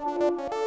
Música